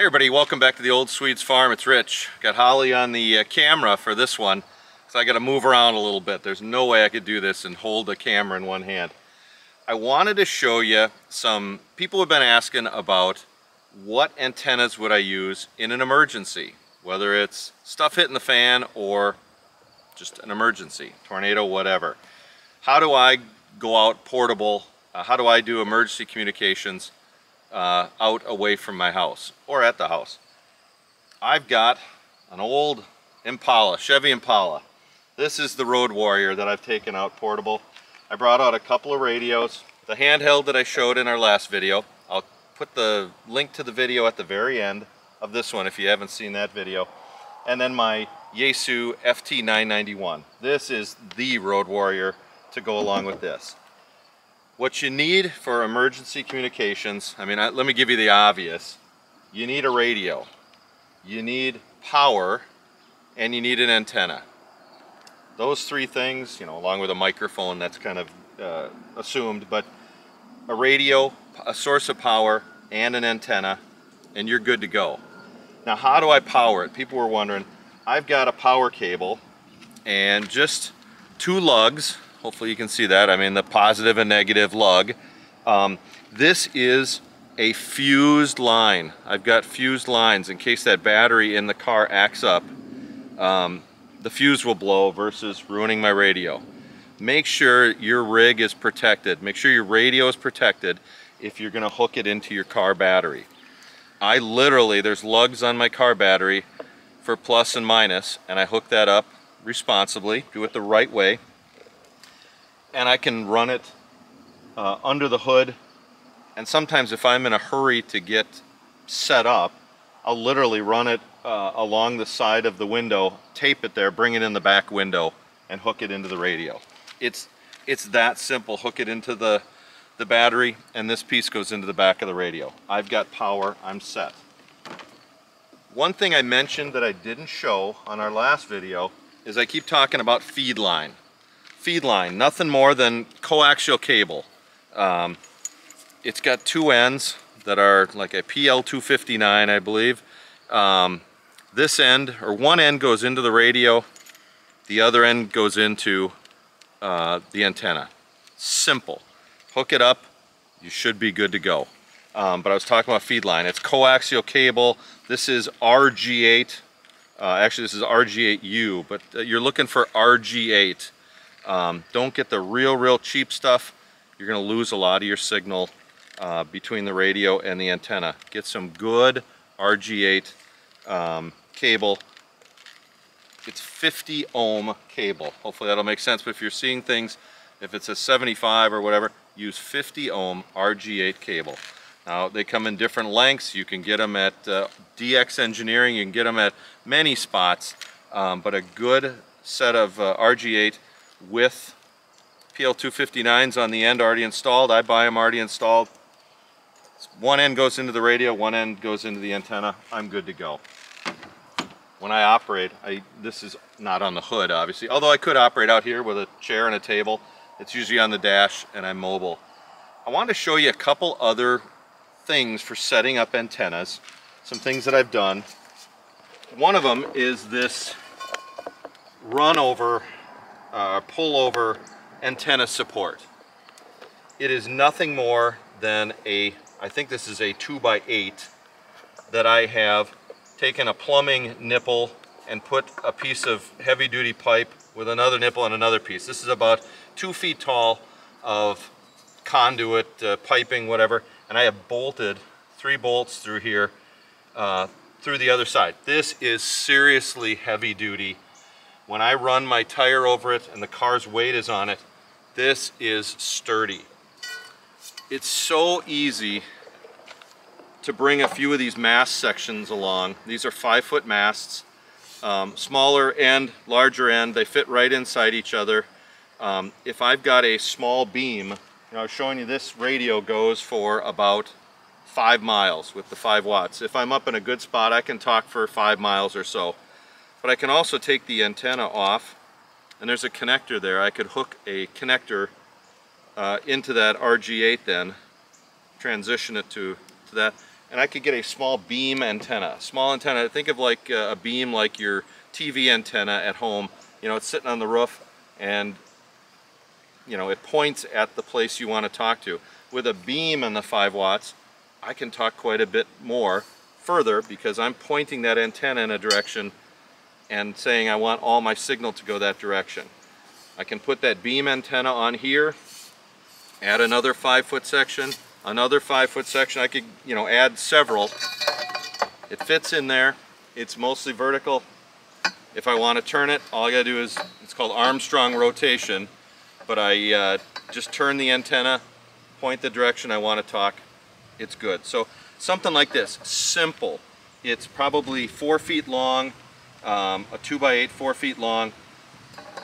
Hey everybody, welcome back to the Old Swedes Farm. It's Rich. Got Holly on the uh, camera for this one, so I got to move around a little bit. There's no way I could do this and hold a camera in one hand. I wanted to show you some, people have been asking about what antennas would I use in an emergency, whether it's stuff hitting the fan or just an emergency, tornado, whatever. How do I go out portable? Uh, how do I do emergency communications uh, out away from my house or at the house. I've got an old Impala, Chevy Impala. This is the Road Warrior that I've taken out portable. I brought out a couple of radios. The handheld that I showed in our last video. I'll put the link to the video at the very end of this one if you haven't seen that video. And then my Yaesu FT991. This is the Road Warrior to go along with this. What you need for emergency communications, I mean, I, let me give you the obvious. You need a radio, you need power, and you need an antenna. Those three things, you know, along with a microphone, that's kind of uh, assumed, but a radio, a source of power, and an antenna, and you're good to go. Now, how do I power it? People were wondering. I've got a power cable and just two lugs Hopefully you can see that. I mean the positive and negative lug. Um, this is a fused line. I've got fused lines in case that battery in the car acts up. Um, the fuse will blow versus ruining my radio. Make sure your rig is protected. Make sure your radio is protected if you're gonna hook it into your car battery. I literally, there's lugs on my car battery for plus and minus, and I hook that up responsibly, do it the right way and I can run it uh, under the hood. And sometimes if I'm in a hurry to get set up, I'll literally run it uh, along the side of the window, tape it there, bring it in the back window, and hook it into the radio. It's, it's that simple. Hook it into the, the battery, and this piece goes into the back of the radio. I've got power, I'm set. One thing I mentioned that I didn't show on our last video is I keep talking about feed line feed line, nothing more than coaxial cable. Um, it's got two ends that are like a PL259, I believe. Um, this end, or one end goes into the radio, the other end goes into uh, the antenna. Simple. Hook it up, you should be good to go. Um, but I was talking about feed line. It's coaxial cable. This is RG8. Uh, actually, this is RG8U, but uh, you're looking for RG8. Um, don't get the real, real cheap stuff. You're gonna lose a lot of your signal uh, between the radio and the antenna. Get some good RG8 um, cable. It's 50 ohm cable. Hopefully that'll make sense, but if you're seeing things, if it's a 75 or whatever, use 50 ohm RG8 cable. Now they come in different lengths. You can get them at uh, DX Engineering. You can get them at many spots, um, but a good set of uh, RG8 with PL259s on the end already installed. I buy them already installed. One end goes into the radio, one end goes into the antenna. I'm good to go. When I operate, I, this is not on the hood obviously, although I could operate out here with a chair and a table. It's usually on the dash and I'm mobile. I want to show you a couple other things for setting up antennas, some things that I've done. One of them is this run over uh, pullover antenna support. It is nothing more than a, I think this is a 2 by 8 that I have taken a plumbing nipple and put a piece of heavy duty pipe with another nipple and another piece. This is about two feet tall of conduit, uh, piping, whatever, and I have bolted three bolts through here uh, through the other side. This is seriously heavy duty when I run my tire over it and the car's weight is on it, this is sturdy. It's so easy to bring a few of these mast sections along. These are five foot masts, um, smaller end, larger end, they fit right inside each other. Um, if I've got a small beam, you know, I was showing you this radio goes for about five miles with the five watts. If I'm up in a good spot, I can talk for five miles or so. But I can also take the antenna off and there's a connector there. I could hook a connector uh, into that RG8 then, transition it to, to that, and I could get a small beam antenna. Small antenna, think of like uh, a beam like your TV antenna at home. You know, it's sitting on the roof and you know, it points at the place you want to talk to. With a beam and the 5 watts, I can talk quite a bit more further because I'm pointing that antenna in a direction and saying I want all my signal to go that direction. I can put that beam antenna on here, add another 5 foot section, another 5 foot section. I could, you know, add several. It fits in there. It's mostly vertical. If I want to turn it, all I got to do is, it's called Armstrong rotation but I uh, just turn the antenna, point the direction I want to talk, it's good. So something like this, simple. It's probably four feet long, um, a two by eight, four feet long.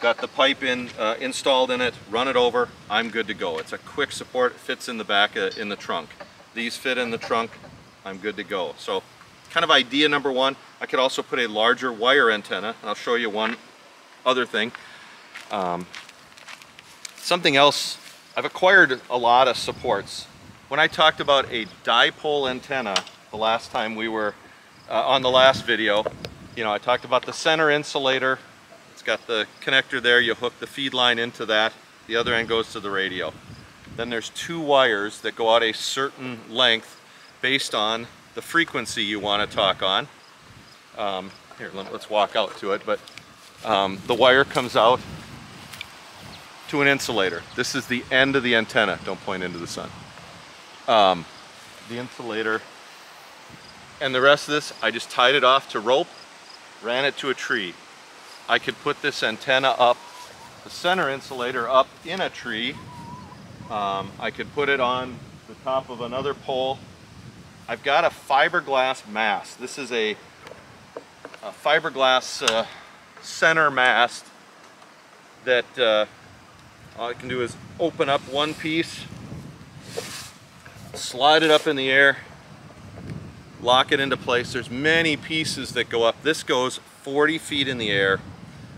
Got the pipe in uh, installed in it, run it over, I'm good to go. It's a quick support, it fits in the back, uh, in the trunk. These fit in the trunk, I'm good to go. So kind of idea number one. I could also put a larger wire antenna. And I'll show you one other thing. Um, Something else, I've acquired a lot of supports. When I talked about a dipole antenna the last time we were uh, on the last video, you know, I talked about the center insulator. It's got the connector there. You hook the feed line into that. The other end goes to the radio. Then there's two wires that go out a certain length based on the frequency you want to talk on. Um, here, let's walk out to it, but um, the wire comes out to an insulator. This is the end of the antenna. Don't point into the sun. Um, the insulator. And the rest of this, I just tied it off to rope, ran it to a tree. I could put this antenna up, the center insulator up in a tree. Um, I could put it on the top of another pole. I've got a fiberglass mast. This is a, a fiberglass uh, center mast that uh, all I can do is open up one piece, slide it up in the air, lock it into place. There's many pieces that go up. This goes 40 feet in the air.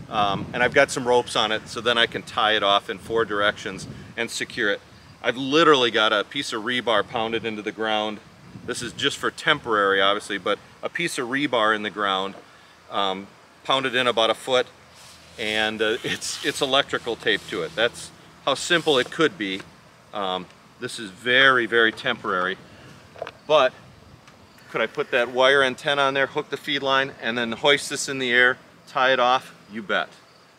Um, and I've got some ropes on it so then I can tie it off in four directions and secure it. I've literally got a piece of rebar pounded into the ground. This is just for temporary obviously, but a piece of rebar in the ground, um, pounded in about a foot, and uh, it's, it's electrical tape to it. That's how simple it could be. Um, this is very, very temporary. But could I put that wire antenna on there, hook the feed line, and then hoist this in the air, tie it off? You bet.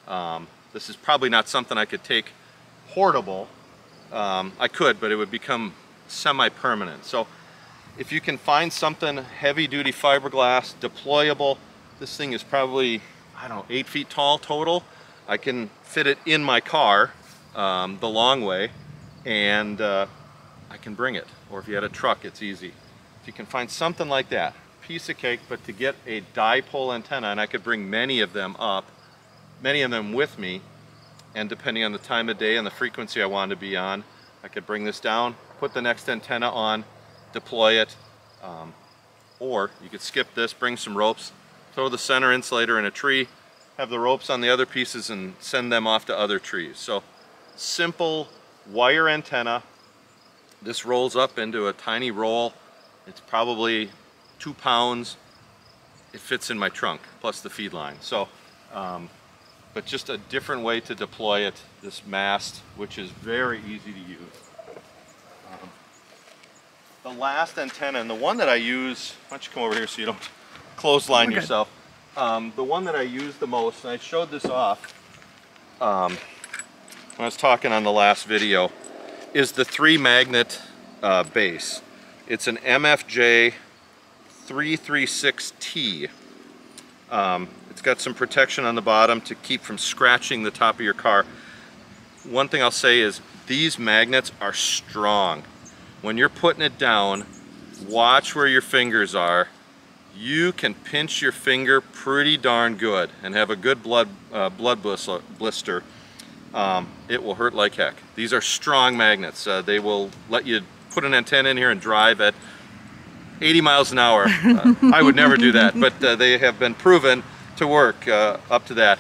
Um, this is probably not something I could take portable. Um, I could, but it would become semi-permanent. So if you can find something heavy-duty fiberglass, deployable, this thing is probably I don't know, eight feet tall total. I can fit it in my car um, the long way and uh, I can bring it. Or if you had a truck, it's easy. If you can find something like that, piece of cake, but to get a dipole antenna, and I could bring many of them up, many of them with me, and depending on the time of day and the frequency I wanted to be on, I could bring this down, put the next antenna on, deploy it, um, or you could skip this, bring some ropes, throw the center insulator in a tree, have the ropes on the other pieces and send them off to other trees. So simple wire antenna. This rolls up into a tiny roll. It's probably two pounds. It fits in my trunk, plus the feed line. So, um, but just a different way to deploy it, this mast, which is very easy to use. Um, the last antenna, and the one that I use, why don't you come over here so you don't clothesline okay. yourself. Um, the one that I use the most, and I showed this off um, when I was talking on the last video, is the three magnet uh, base. It's an MFJ 336T. Um, it's got some protection on the bottom to keep from scratching the top of your car. One thing I'll say is these magnets are strong. When you're putting it down, watch where your fingers are you can pinch your finger pretty darn good and have a good blood, uh, blood blister. Um, it will hurt like heck. These are strong magnets. Uh, they will let you put an antenna in here and drive at 80 miles an hour. Uh, I would never do that, but uh, they have been proven to work uh, up to that.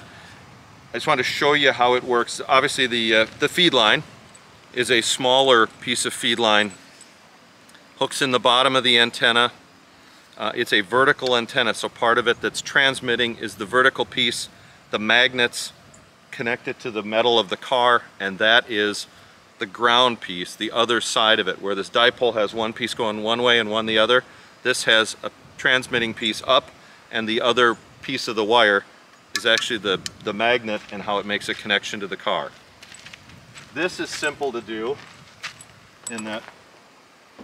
I just want to show you how it works. Obviously the, uh, the feed line is a smaller piece of feed line. Hooks in the bottom of the antenna Uh, it's a vertical antenna, so part of it that's transmitting is the vertical piece, the magnets connect it to the metal of the car, and that is the ground piece, the other side of it, where this dipole has one piece going one way and one the other. This has a transmitting piece up, and the other piece of the wire is actually the, the magnet and how it makes a connection to the car. This is simple to do in that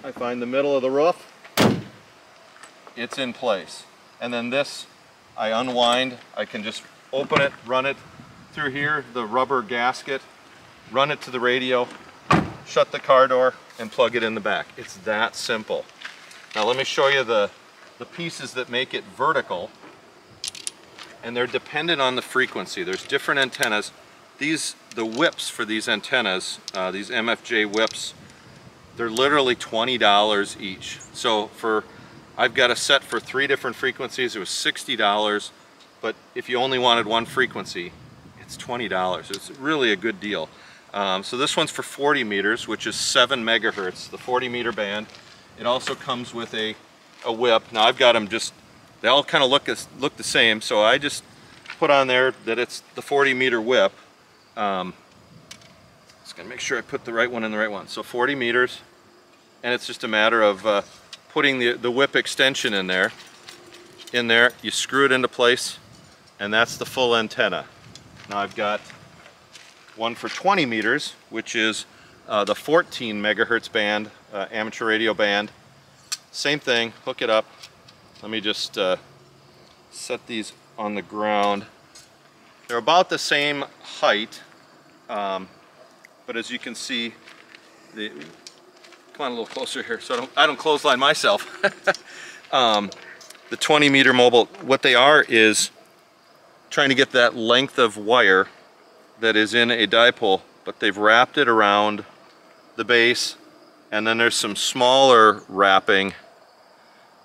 I find the middle of the roof, it's in place. And then this, I unwind, I can just open it, run it through here, the rubber gasket, run it to the radio, shut the car door, and plug it in the back. It's that simple. Now let me show you the, the pieces that make it vertical and they're dependent on the frequency. There's different antennas. These, the whips for these antennas, uh, these MFJ whips, they're literally $20 each. So for, I've got a set for three different frequencies. It was $60, but if you only wanted one frequency, it's $20. It's really a good deal. Um, so this one's for 40 meters, which is seven megahertz, the 40 meter band. It also comes with a, a whip. Now I've got them just they all kind of look, look the same, so I just put on there that it's the 40 meter whip. Um, just gonna make sure I put the right one in the right one. So 40 meters, and it's just a matter of uh, putting the, the whip extension in there. In there, you screw it into place, and that's the full antenna. Now I've got one for 20 meters, which is uh, the 14 megahertz band, uh, amateur radio band. Same thing, hook it up, let me just uh, set these on the ground. They're about the same height, um, but as you can see, the, come on a little closer here so I don't, I don't clothesline myself. um, the 20 meter mobile, what they are is trying to get that length of wire that is in a dipole, but they've wrapped it around the base and then there's some smaller wrapping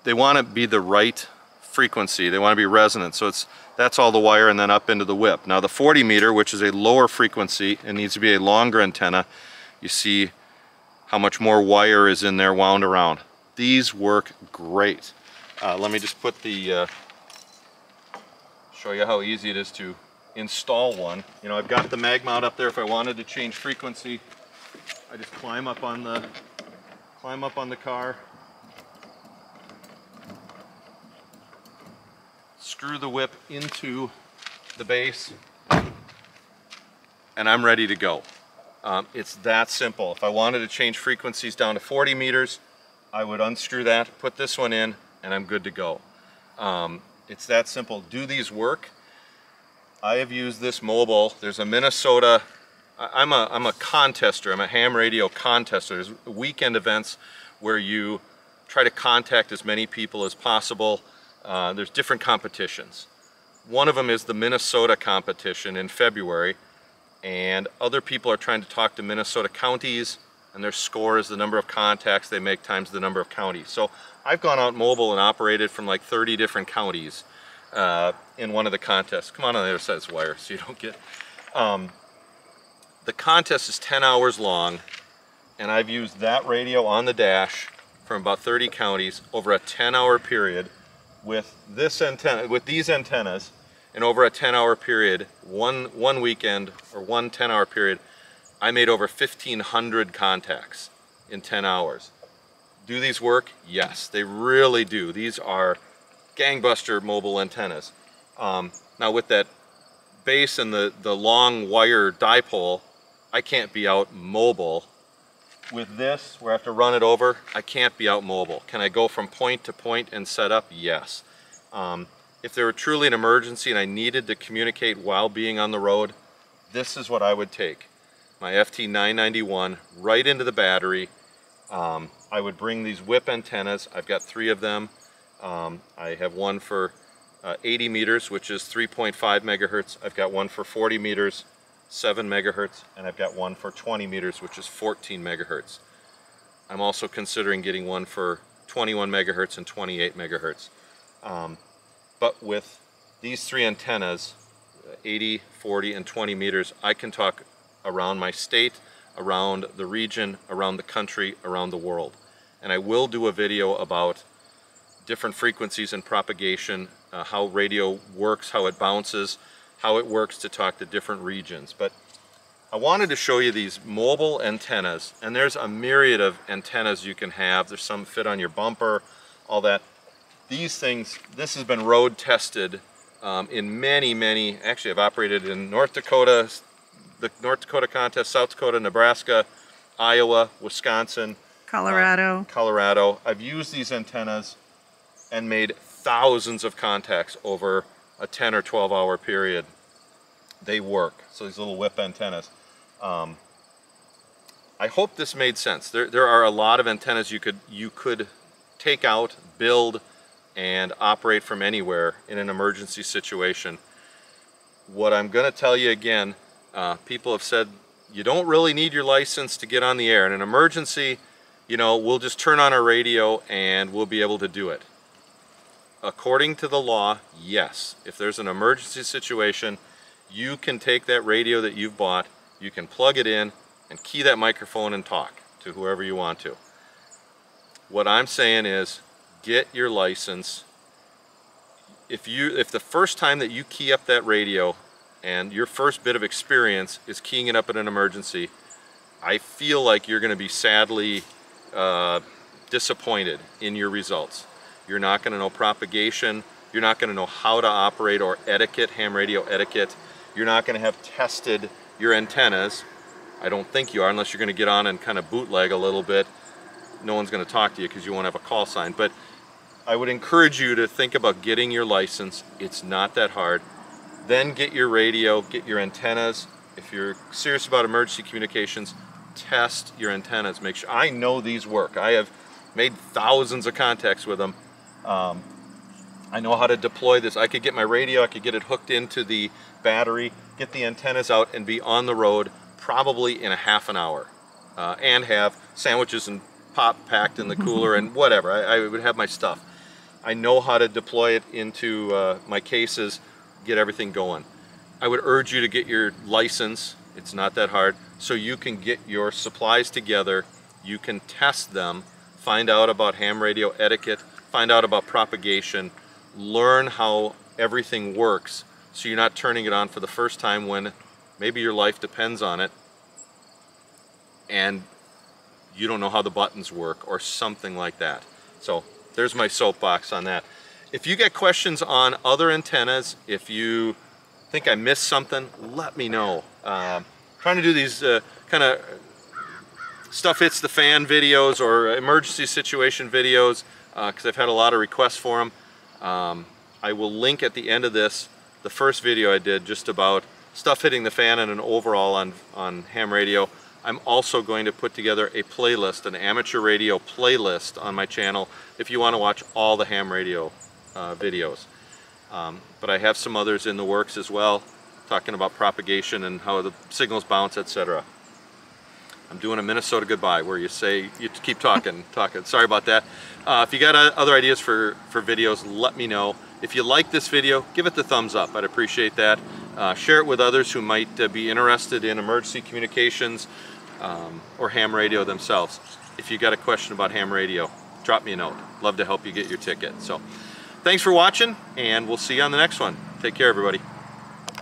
they want to be the right frequency. They want to be resonant. So it's that's all the wire and then up into the whip. Now the 40 meter, which is a lower frequency and needs to be a longer antenna, you see how much more wire is in there wound around. These work great. Uh, let me just put the, uh, show you how easy it is to install one. You know, I've got the mag mount up there. If I wanted to change frequency, I just climb up on the, climb up on the car, screw the whip into the base, and I'm ready to go. Um, it's that simple. If I wanted to change frequencies down to 40 meters, I would unscrew that, put this one in, and I'm good to go. Um, it's that simple. Do these work? I have used this mobile. There's a Minnesota, I'm a, I'm a contester, I'm a ham radio contester. There's weekend events where you try to contact as many people as possible uh, there's different competitions. One of them is the Minnesota competition in February, and other people are trying to talk to Minnesota counties, and their score is the number of contacts they make times the number of counties. So I've gone out mobile and operated from like 30 different counties uh, in one of the contests. Come on on the other side of this wire so you don't get... Um, the contest is 10 hours long, and I've used that radio on the dash from about 30 counties over a 10 hour period with this antenna, with these antennas, and over a 10 hour period, one, one weekend or one 10 hour period, I made over 1,500 contacts in 10 hours. Do these work? Yes, they really do. These are gangbuster mobile antennas. Um, now with that base and the, the long wire dipole, I can't be out mobile with this, where I have to run it over, I can't be out mobile. Can I go from point to point and set up? Yes. Um, if there were truly an emergency and I needed to communicate while being on the road, this is what I would take. My FT991 right into the battery. Um, I would bring these whip antennas. I've got three of them. Um, I have one for uh, 80 meters, which is 3.5 megahertz. I've got one for 40 meters, 7 megahertz, and I've got one for 20 meters, which is 14 megahertz. I'm also considering getting one for 21 megahertz and 28 megahertz. Um, but with these three antennas, 80, 40, and 20 meters, I can talk around my state, around the region, around the country, around the world. And I will do a video about different frequencies and propagation, uh, how radio works, how it bounces, how it works to talk to different regions. But I wanted to show you these mobile antennas, and there's a myriad of antennas you can have. There's some fit on your bumper, all that. These things, this has been road tested um, in many, many, actually I've operated in North Dakota, the North Dakota contest, South Dakota, Nebraska, Iowa, Wisconsin, Colorado. uh, Colorado. I've used these antennas and made thousands of contacts over a 10 or 12 hour period. They work. So these little whip antennas. Um, I hope this made sense. There, there are a lot of antennas you could you could take out, build, and operate from anywhere in an emergency situation. What I'm going to tell you again, uh, people have said you don't really need your license to get on the air. In an emergency, you know, we'll just turn on our radio and we'll be able to do it. According to the law, yes. If there's an emergency situation, you can take that radio that you've bought, you can plug it in and key that microphone and talk to whoever you want to. What I'm saying is get your license. If you if the first time that you key up that radio and your first bit of experience is keying it up in an emergency, I feel like you're going to be sadly uh, disappointed in your results. You're not going to know propagation. You're not going to know how to operate or etiquette, ham radio etiquette. You're not going to have tested your antennas. I don't think you are unless you're going to get on and kind of bootleg a little bit. No one's going to talk to you because you won't have a call sign. But I would encourage you to think about getting your license. It's not that hard. Then get your radio, get your antennas. If you're serious about emergency communications, test your antennas. Make sure I know these work. I have made thousands of contacts with them. Um, I know how to deploy this. I could get my radio, I could get it hooked into the battery, get the antennas out, and be on the road probably in a half an hour, uh, and have sandwiches and pop packed in the cooler and whatever. I, I, would have my stuff. I know how to deploy it into uh, my cases, get everything going. I would urge you to get your license. It's not that hard. So you can get your supplies together. You can test them, find out about ham radio etiquette, find out about propagation, learn how everything works so you're not turning it on for the first time when maybe your life depends on it and you don't know how the buttons work or something like that. So there's my soapbox on that. If you get questions on other antennas, if you think I missed something, let me know. Um, trying to do these uh, kind of stuff hits the fan videos or emergency situation videos because uh, I've had a lot of requests for them. Um, I will link at the end of this the first video I did just about stuff hitting the fan and an overall on, on ham radio. I'm also going to put together a playlist, an amateur radio playlist on my channel if you want to watch all the ham radio uh, videos. Um, but I have some others in the works as well, talking about propagation and how the signals bounce, etc. I'm doing a Minnesota goodbye where you say, you keep talking, talking. Sorry about that. Uh, if you got uh, other ideas for, for videos, let me know. If you like this video, give it the thumbs up. I'd appreciate that. Uh, share it with others who might uh, be interested in emergency communications um, or ham radio themselves. If you got a question about ham radio, drop me a note. Love to help you get your ticket. So thanks for watching and we'll see you on the next one. Take care everybody.